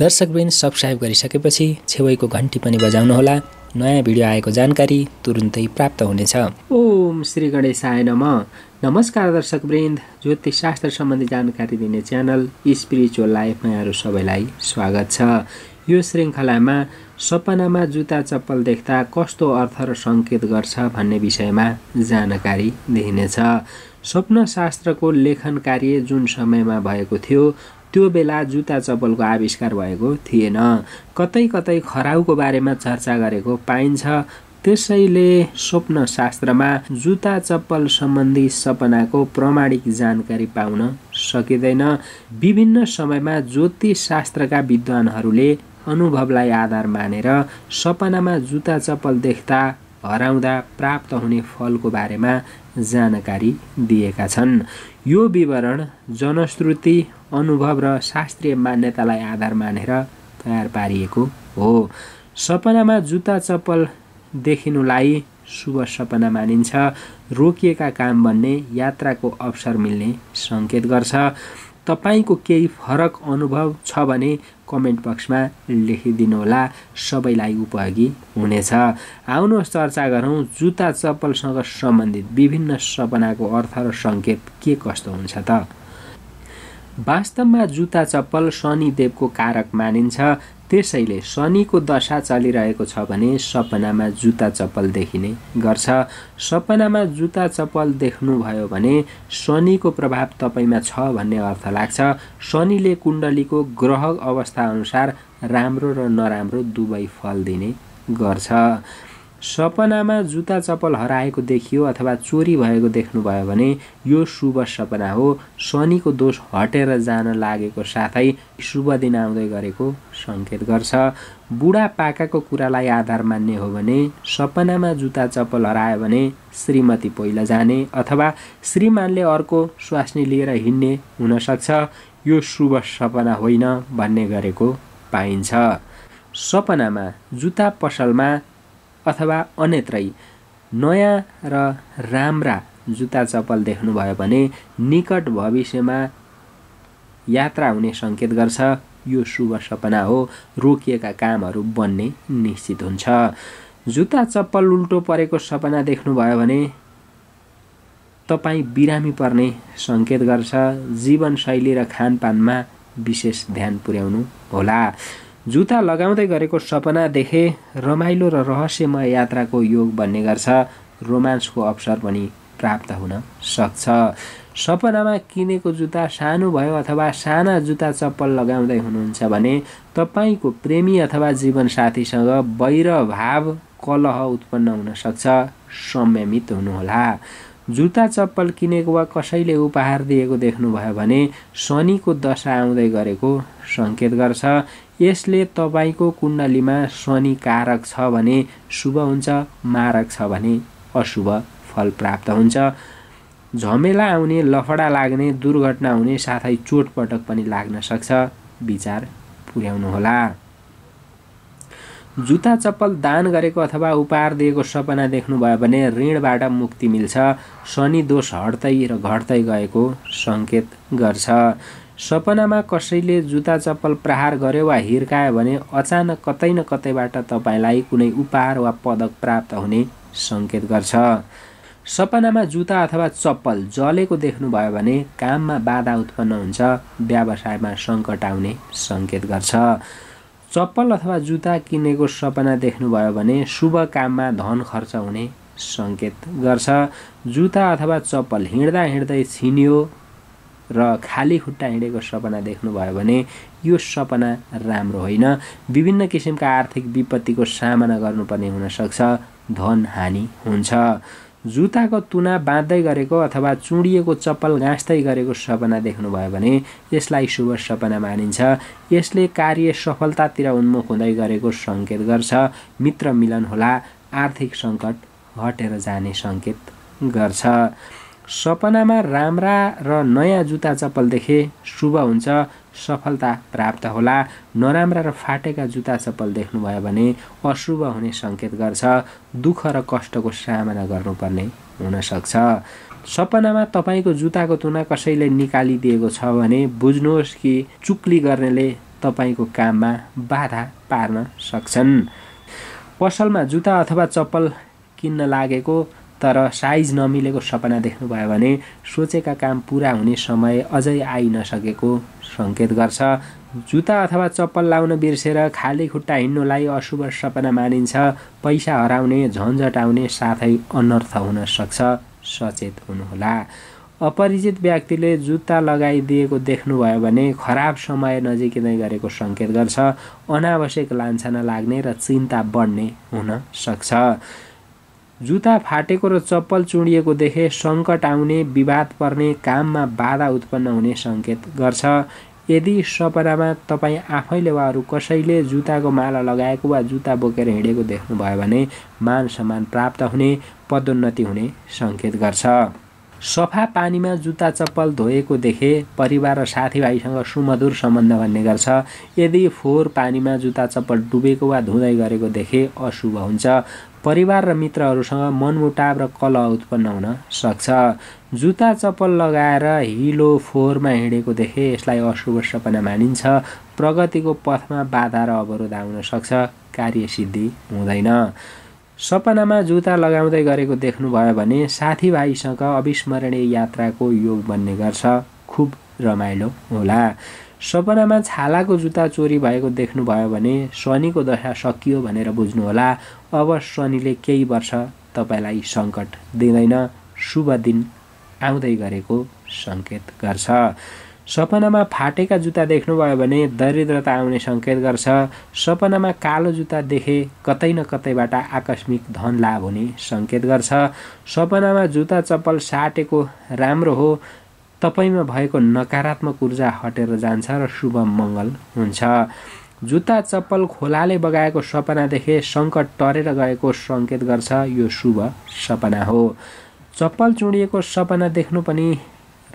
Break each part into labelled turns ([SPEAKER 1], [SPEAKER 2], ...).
[SPEAKER 1] दर्शकबिन सब्सक्राइब गरिसकेपछि छेउको घन्टी पनि बजाउनुहोला। नयाँ भिडियो आएको जानकारी तुरुन्तै प्राप्त हुनेछ। ओम श्री गणेशाय नम। नमस्कार दर्शकवृन्द ज्योतिष शास्त्र सम्बन्धी जानकारी दिने च्यानल स्पिरिचुअल लाइफमा यहाँहरू सबैलाई स्वागत छ। यो श्रृङ्खलामा सपनामा जुत्ता चप्पल देख्दा कस्तो अर्थ र सङ्केत गर्छ भन्ने विषयमा जानकारी दिइनेछ। स्वप्नशास्त्रको लेखन कार्य जुन समयमा भएको थियो त्यो बेला जुत्ता चप्पलको आविष्कार भएको थिएन। कतै कतै खराउको बारेमा चर्चा गरेको पाइन्छ। त्यसैले स्वप्न शास्त्रमा जुत्ता चप्पल सम्बन्धी सपनाको प्रमाणिक जानकारी पाउन सकिँदैन। विभिन्न समयमा ज्योतिष शास्त्रका विद्वानहरूले अनुभवलाई आधार मानेर सपनामा जुत्ता चप्पल देख्दा हराउँदा प्राप्त हुने फलको बारेमा जानकारी दिएका छन्। यो विवरण जनश्रुति अनुभव र शास्त्रीय मान्यतालाई आधार मानेर तयार पारिएको हो। सपनामा जुत्ता चप्पल देखिनुलाई शुभ सपना मानिन्छ। रोकिएका काम बन्ने यात्राको अवसर मिल्ने सङ्केत गर्छ। तपाईँको केही फरक अनुभव छ भने कमेन्ट बक्समा लेखिदिनुहोला। सबैलाई उपयोगी हुनेछ। आउनुहोस् चर्चा गरौँ। जुत्ता चप्पलसँग सम्बन्धित विभिन्न सपनाको अर्थ र सङ्केत के कस्तो हुन्छ त? वास्तवमा जुत्ता चप्पल शनिदेवको कारक मानिन्छ। त्यसैले शनिको दशा चलिरहेको छ भने सपनामा जुत्ता चप्पल देखिने गर्छ। सपनामा जुत्ता चप्पल देख्नुभयो भने शनिको प्रभाव तपाईँमा छ भन्ने अर्थ लाग्छ। शनिले कुण्डलीको ग्रह अवस्था अनुसार राम्रो र नराम्रो दुवै फल दिने गर्छ। सपनामा जुत्ता चप्पल हराएको देखियो अथवा चोरी भएको देख्नुभयो भने यो शुभ सपना हो। शनिको दोष हटेर जान लागेको साथै शुभ दिन आउँदै गरेको सङ्केत गर्छ। बुढा पाकाको कुरालाई आधार मान्ने हो भने सपनामा जुत्ता चप्पल हरायो भने श्रीमती पहिला जाने अथवा श्रीमानले अर्को स्वास्नी लिएर हिँड्ने हुनसक्छ। यो शुभ सपना होइन भन्ने गरेको पाइन्छ। सपनामा जुत्ता पसलमा अथवा अन्यत्रै नयाँ र राम्रा जुत्ता चप्पल देख्नुभयो भने निकट भविष्यमा यात्रा हुने सङ्केत गर्छ। यो शुभ सपना हो। रोकिएका कामहरू बन्ने निश्चित हुन्छ। जुत्ता चप्पल उल्टो परेको सपना देख्नुभयो भने तपाईँ बिरामी पर्ने सङ्केत गर्छ। जीवनशैली र खानपानमा विशेष ध्यान पुर्याउनु होला। जुत्ता लगाउँदै गरेको सपना देखे रमाइलो र रहस्यमय यात्राको योग बन्ने गर्छ। रोमान्सको अवसर पनि प्राप्त हुन सक्छ। सपनामा किनेको जुत्ता सानो भयो अथवा साना जुत्ता चप्पल लगाउँदै हुनुहुन्छ भने तपाईँको प्रेमी अथवा जीवनसाथीसँग वैर भाव कलह उत्पन्न हुन सक्छ। संयमित हुनुहोला। जुत्ता चप्पल किनेको वा कसैले उपहार दिएको देख्नुभयो भने शनिको दशा आउँदै गरेको सङ्केत गर्छ। यसले तपाईँको कुण्डलीमा शनि कारक छ भने शुभ हुन्छ मारक छ भने अशुभ फल प्राप्त हुन्छ। झमेला आउने लफडा लाग्ने दुर्घटना हुने साथै चोटपटक पनि लाग्न सक्छ। विचार पुर्याउनुहोला। जुत्ता चप्पल दान गरेको अथवा उपहार दिएको सपना देख्नुभयो भने ऋणबाट मुक्ति मिल्छ। शनि दोष हट्दै र घट्दै गएको सङ्केत गर्छ। सपनामा कसैले जुत्ता चप्पल प्रहार गर्यो वा हिर्कायो भने अचानक कतै न कतैबाट तपाईँलाई कुनै उपहार वा पदक प्राप्त हुने सङ्केत गर्छ। सपनामा जुत्ता अथवा चप्पल जलेको देख्नुभयो भने काममा बाधा उत्पन्न हुन्छ व्यवसायमा सङ्कट आउने सङ्केत गर्छ। चप्पल अथवा जुत्ता किनेको सपना देख्नुभयो भने शुभ काममा धन खर्च हुने सङ्केत गर्छ। जुत्ता अथवा चप्पल हिँड्दा हिँड्दै छिनियो र खाली खुट्टा हिँडेको सपना देख्नुभयो भने यो सपना राम्रो होइन। विभिन्न किसिमका आर्थिक विपत्तिको सामना गर्नुपर्ने हुनसक्छ। धन हानि हुन्छ। जुत्ताको तुना बाँध्दै गरेको अथवा चुडिएको चप्पल गाँच्दै गरेको सपना देख्नुभयो भने यसलाई शुभ सपना मानिन्छ। यसले कार्य सफलतातिर उन्मुख हुँदै गरेको सङ्केत गर्छ। मित्र मिलन होला आर्थिक सङ्कट हटेर जाने सङ्केत गर्छ। सपनामा राम्रा र नयाँ जुत्ता चप्पल देखे शुभ हुन्छ सफलता प्राप्त होला। नराम्रा र फाटेका जुत्ता चप्पल देख्नुभयो भने अशुभ हुने सङ्केत गर्छ। दुःख र कष्टको सामना गर्नुपर्ने हुनसक्छ। सपनामा तपाईँको जुत्ताको तुना कसैले निकालिदिएको छ भने बुझ्नुहोस् कि चुक्ली गर्नेले तपाईँको काममा बाधा पार्न सक्छन्। पसलमा जुत्ता अथवा चप्पल किन्न लागेको तर साइज नमिलेको सपना देख्नुभयो भने सोचेका काम पुरा हुने समय अझै आइ नसकेको सङ्केत गर्छ। जुत्ता अथवा चप्पल लाउन बिर्सेर खाली खुट्टा हिँड्नुलाई अशुभ सपना मानिन्छ। पैसा हराउने झन्झट आउने साथै अनर्थ हुन सक्छ। सचेत हुनुहोला। अपरिचित व्यक्तिले जुत्ता लगाइदिएको देख्नुभयो भने खराब समय नजिकिँदै गरेको सङ्केत गर्छ। अनावश्यक लान्छना लाग्ने र चिन्ता बढ्ने हुन सक्छ। जुत्ता फाटेको र चप्पल चुडिएको देखे सङ्कट आउने विवाद पर्ने काममा बाधा उत्पन्न हुने सङ्केत गर्छ। यदि सपनामा तपाईँ आफैले वा अरू कसैले जुत्ताको माला लगाएको वा जुत्ता बोकेर हिँडेको देख्नुभयो भने मान सम्मान प्राप्त हुने पदोन्नति हुने सङ्केत गर्छ। सफा पानीमा जुत्ता चप्पल धोएको देखे परिवार र साथीभाइसँग सुमधुर सम्बन्ध भन्ने गर्छ। यदि फोहोर पानीमा जुत्ता चप्पल डुबेको वा धुँदै गरेको देखे अशुभ हुन्छ। परिवार र मित्रहरूसँग मनमुटाव र कलह उत्पन्न हुन सक्छ। जुत्ता चप्पल लगाएर हिलो फोहोरमा हिँडेको देखे यसलाई अशुभ सपना मानिन्छ। प्रगतिको पथमा बाधा र अवरोध आउन सक्छ। कार्यसिद्धि हुँदैन। सपनामा जुत्ता लगाउँदै गरेको देख्नुभयो भने साथीभाइसँग अविस्मरणीय यात्राको योग बन्ने गर्छ। खुब रमाइलो होला। सपनामा छालाको जुत्ता चोरी भएको देख्नुभयो भने शनिको दशा सकियो भनेर बुझ्नुहोला। अब शनिले केही वर्ष तपाईँलाई सङ्कट दिँदैन। शुभ दिन आउँदै गरेको सङ्केत गर्छ। सपनामा फाटेका जुत्ता देख्नुभयो भने दरिद्रता आउने सङ्केत गर्छ। सपनामा कालो जुत्ता देखे कतै न कतैबाट आकस्मिक धन लाभ हुने सङ्केत गर्छ। सपनामा जुत्ता चप्पल साटेको राम्रो हो। तपाईँमा भएको नकारात्मक ऊर्जा हटेर जान्छ र शुभ मङ्गल हुन्छ। जुत्ता चप्पल खोलाले बगाएको सपना देखे सङ्कट टरेर गएको सङ्केत गर्छ यो शुभ सपना हो। चप्पल चुडिएको सपना देख्नु पनि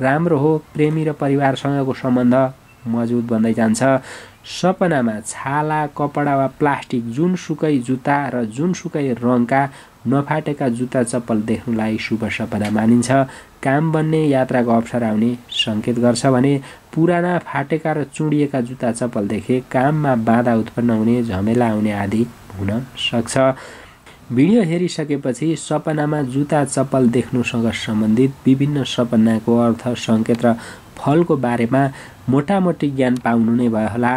[SPEAKER 1] राम्रो हो। प्रेमी र परिवारसँगको सम्बन्ध मजबुत बन्दै जान्छ। सपनामा छाला कपडा वा प्लास्टिक जुनसुकै जुत्ता र जुनसुकै रङका नफाटेका जुत्ता चप्पल देख्नुलाई शुभ सपना मानिन्छ। काम बन्ने यात्राको अवसर आउने सङ्केत गर्छ भने पुराना फाटेका र चुडिएका जुत्ता चप्पल देखे काममा बाधा उत्पन्न हुने झमेला आउने आदि हुन सक्छ। भिडियो हेरिसकेपछि सपनामा जुत्ता चप्पल देख्नुसँग सम्बन्धित विभिन्न सपनाको अर्थ सङ्केत र फलको बारेमा मोटामोटी ज्ञान पाउनु नै भयो होला।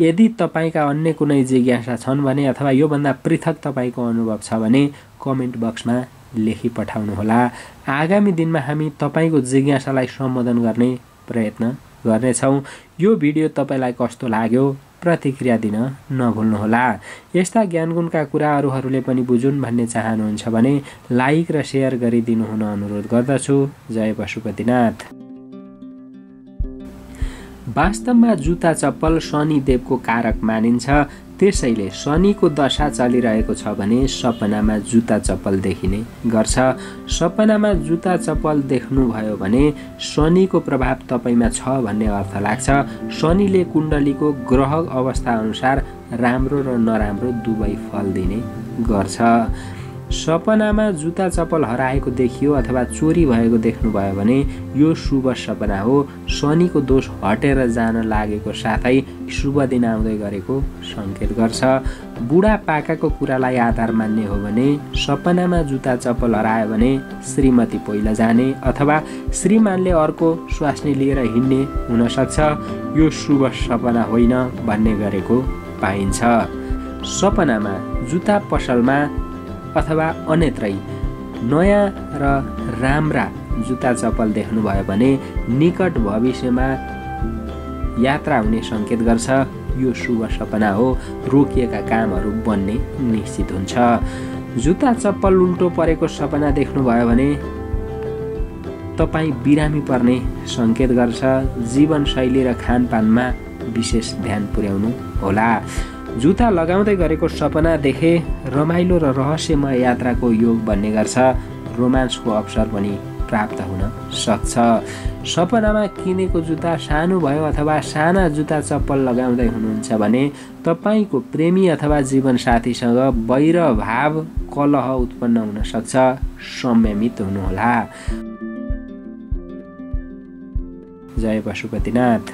[SPEAKER 1] यदि तपाईँका अन्य कुनै जिज्ञासा छन् भने अथवा योभन्दा पृथक तपाईँको अनुभव छ भने कमेन्ट बक्समा लेखी पठाउनुहोला आगामी दिनमा हामी तपाईँको जिज्ञासालाई सम्बोधन गर्ने प्रयत्न गर्नेछौँ। यो भिडियो तपाईँलाई कस्तो लाग्यो प्रतिक्रिया दिन नभुल्नुहोला यस्ता ज्ञानगुणका कुरा अरूहरूले पनि बुझुन् भन्ने चाहनुहुन्छ भने लाइक र सेयर गरिदिनु हुन अनुरोध गर्दछु। जय पशुपतिनाथ वास्तवमा जुत्ता चप्पल शनिदेवको कारक मानिन्छ। त्यसैले शनिको दशा चलिरहेको छ भने सपनामा जुत्ता चप्पल देखिने गर्छ। सपनामा जुत्ता चप्पल देख्नुभयो भने शनिको प्रभाव तपाईँमा छ भन्ने अर्थ लाग्छ। शनिले कुण्डलीको ग्रह अवस्था अनुसार राम्रो र नराम्रो दुवै फल दिने गर्छ। सपनामा जुत्ता चप्पल हराएको देखियो अथवा चोरी भएको देख्नुभयो भने यो शुभ सपना हो। शनिको दोष हटेर जान लागेको साथै शुभ दिन आउँदै गरेको सङ्केत गर्छ। बुढा पाकाको कुरालाई आधार मान्ने हो भने सपनामा जुत्ता चप्पल हरायो भने श्रीमती पहिला जाने अथवा श्रीमानले अर्को स्वास्नी लिएर हिँड्ने हुनसक्छ। यो शुभ सपना होइन भन्ने गरेको पाइन्छ। सपनामा जुत्ता पसलमा अथवा अन्यत्रै नयाँ र राम्रा जुत्ता चप्पल देख्नुभयो भने निकट भविष्यमा यात्रा हुने सङ्केत गर्छ। यो शुभ सपना हो। रोकिएका कामहरू बन्ने निश्चित हुन्छ। जुत्ता चप्पल उल्टो परेको सपना देख्नुभयो भने तपाईँ बिरामी पर्ने सङ्केत गर्छ। जीवनशैली र खानपानमा विशेष ध्यान पुर्याउनु होला। जुत्ता लगाउँदै गरेको सपना देखे रमाइलो र रहस्यमय यात्राको योग भन्ने गर्छ। रोमान्सको अवसर पनि प्राप्त हुन सक्छ। सपनामा किनेको जुत्ता सानो भयो अथवा साना जुत्ता चप्पल लगाउँदै हुनुहुन्छ भने तपाईँको प्रेमी अथवा जीवनसाथीसँग वैर भाव कलह उत्पन्न हुन सक्छ। संयमित हुनुहोला। जय पशुपतिनाथ।